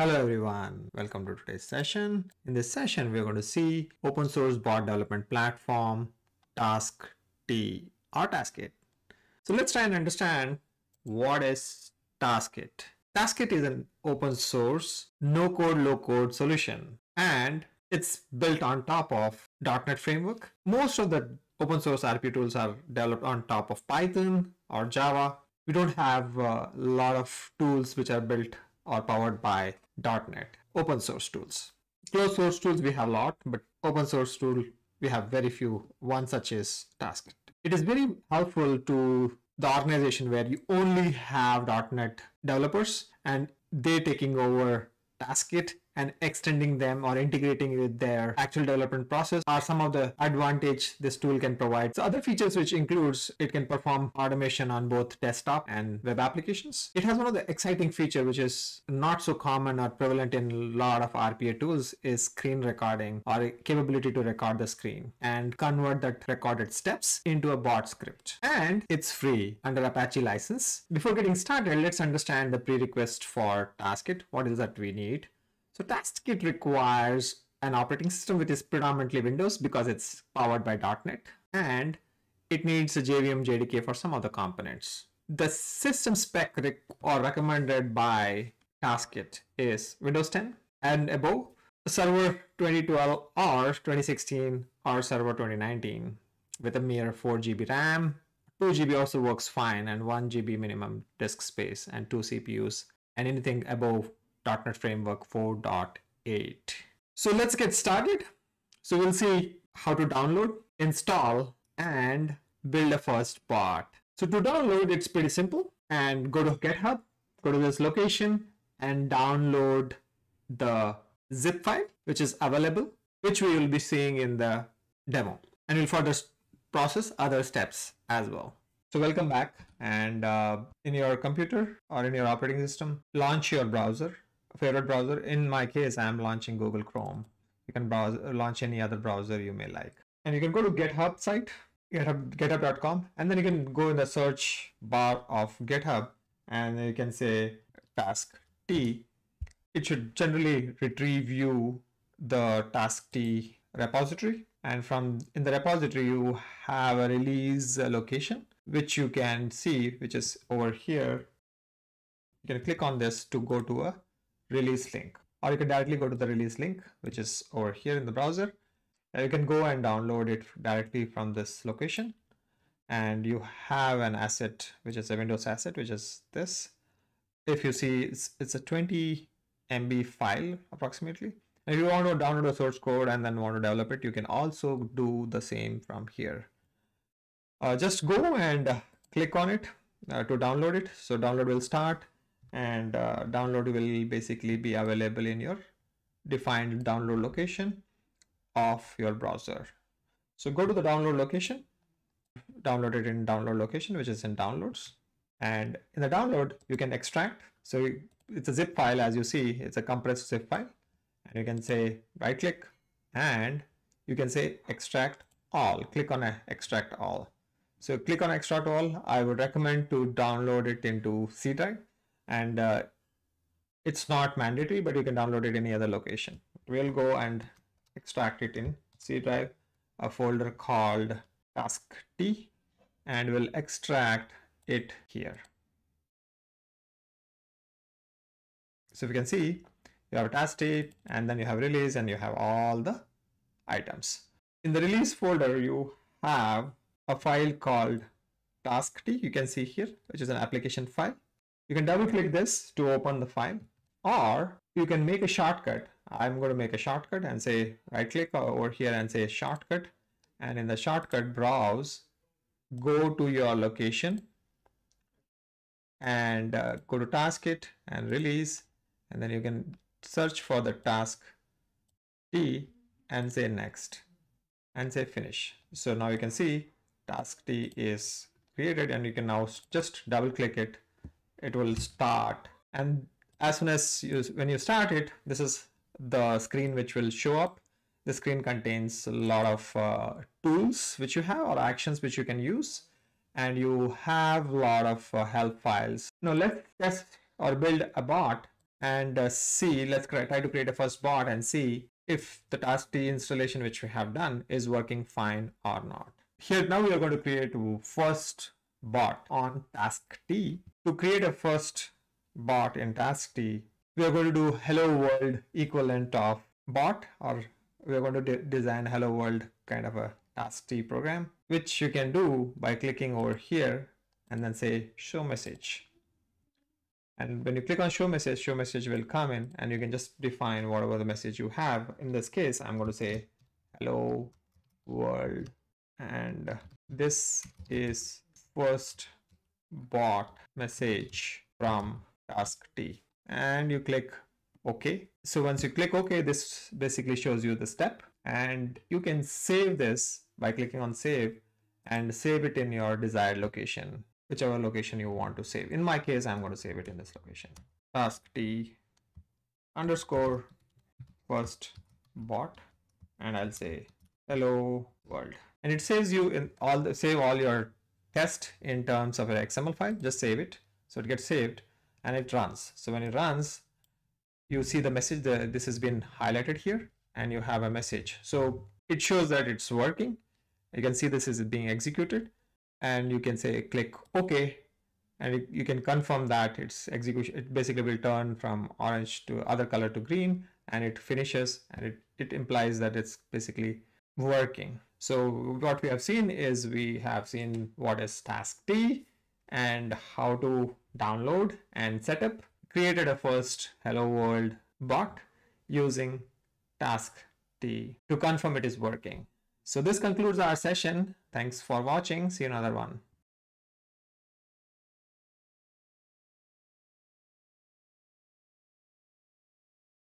Hello everyone, welcome to today's session. In this session, we're going to see open source bot development platform TaskT or Taskit. So let's try and understand what is Taskit. Taskit is an open source, no code, low code solution and it's built on top of .NET framework. Most of the open source RP tools are developed on top of Python or Java. We don't have a lot of tools which are built or powered by .NET, open source tools. Closed source tools we have a lot, but open source tool we have very few, one such is Taskit. It is very helpful to the organization where you only have .NET developers and they taking over Taskit and extending them or integrating with their actual development process are some of the advantage this tool can provide. So other features which includes it can perform automation on both desktop and web applications. It has one of the exciting feature which is not so common or prevalent in a lot of RPA tools is screen recording or capability to record the screen and convert that recorded steps into a bot script. And it's free under Apache license. Before getting started, let's understand the prerequisite for Taskit. What is that we need? So TaskIt requires an operating system which is predominantly Windows because it's powered by .NET and it needs a JVM JDK for some other components. The system spec rec or recommended by TaskIt is Windows 10 and above, Server 2012 or 2016 or Server 2019 with a mere 4 GB RAM. 2 GB also works fine and 1 GB minimum disk space and 2 CPUs and anything above .NET Framework 4.8. So let's get started. So we'll see how to download, install, and build a first bot. So to download, it's pretty simple. And go to GitHub, go to this location, and download the zip file, which is available, which we will be seeing in the demo. And we'll further process other steps as well. So welcome back and uh, in your computer or in your operating system, launch your browser favorite browser. In my case, I'm launching Google Chrome. You can browse, launch any other browser you may like. And you can go to GitHub site, GitHub, github.com, and then you can go in the search bar of GitHub and you can say task T. It should generally retrieve you the task T repository. And from in the repository, you have a release location, which you can see, which is over here. You can click on this to go to a release link or you can directly go to the release link which is over here in the browser. And you can go and download it directly from this location. And you have an asset which is a windows asset which is this. If you see it's, it's a 20 MB file approximately. And if you want to download the source code and then want to develop it you can also do the same from here. Uh, just go and click on it uh, to download it. So download will start and uh, download will basically be available in your defined download location of your browser. So go to the download location, download it in download location, which is in downloads. And in the download, you can extract. So it's a zip file, as you see, it's a compressed zip file. And you can say right click and you can say extract all, click on extract all. So click on extract all. I would recommend to download it into C drive and uh, it's not mandatory, but you can download it any other location. We'll go and extract it in C drive, a folder called task T, and we'll extract it here. So if you can see, you have a task T, and then you have release, and you have all the items. In the release folder, you have a file called task T, you can see here, which is an application file. You can double click this to open the file or you can make a shortcut. I'm going to make a shortcut and say right click over here and say shortcut and in the shortcut browse go to your location and uh, go to task taskit and release and then you can search for the task T and say next and say finish. So now you can see task T is created and you can now just double click it it will start. And as soon as you when you start it this is the screen which will show up. The screen contains a lot of uh, tools which you have or actions which you can use. And you have a lot of uh, help files. Now let's test or build a bot and uh, see, let's try to create a first bot and see if the task T installation which we have done is working fine or not. Here now we are going to create first bot on task T. To create a first bot in task T, we are going to do hello world equivalent of bot or we are going to de design hello world kind of a task T program, which you can do by clicking over here and then say show message. And when you click on show message, show message will come in and you can just define whatever the message you have. In this case, I'm going to say hello world. And this is first bot message from task T and you click OK. So once you click OK, this basically shows you the step and you can save this by clicking on save and save it in your desired location whichever location you want to save. In my case, I'm going to save it in this location. Task T underscore first bot and I'll say hello world and it saves you in all the save all your test in terms of an XML file just save it. So it gets saved and it runs. So when it runs you see the message that this has been highlighted here and you have a message. So it shows that it's working. You can see this is being executed and you can say click OK. And it, you can confirm that its execution it basically will turn from orange to other color to green and it finishes and it, it implies that it's basically working. So what we have seen is we have seen what is task T and how to download and set up created a first hello world bot using task T to confirm it is working. So this concludes our session. Thanks for watching. See you another one.